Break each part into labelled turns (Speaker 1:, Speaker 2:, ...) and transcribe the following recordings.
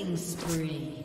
Speaker 1: Killing spree.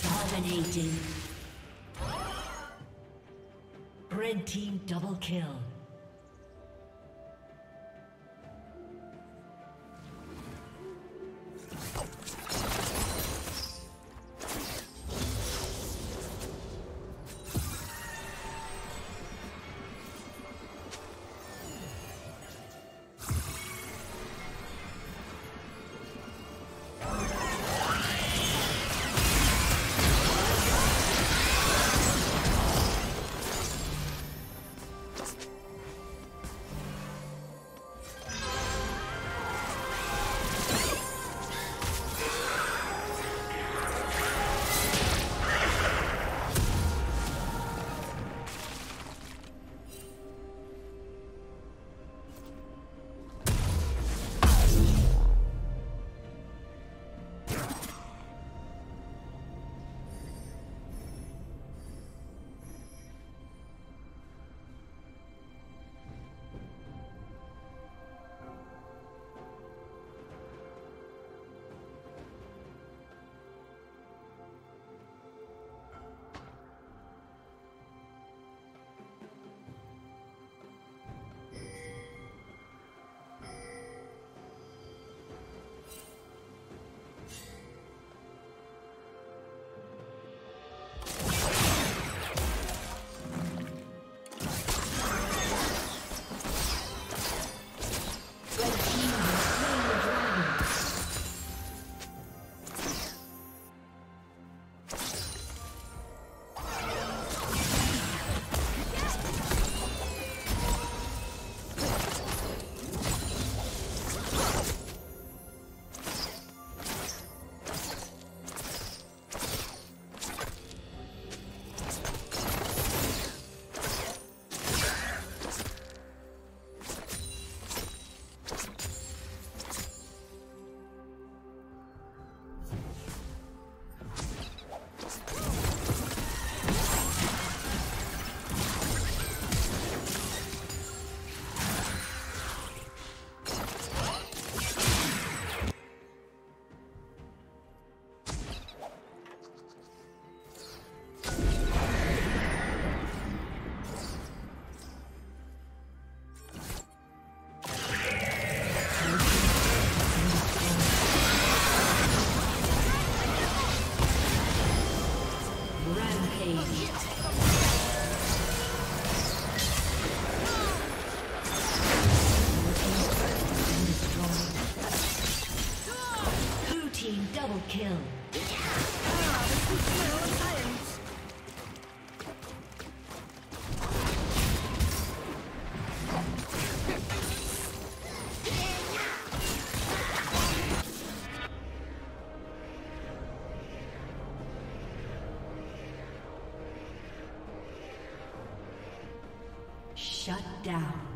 Speaker 1: Dominating. Red team double kill. Shut down.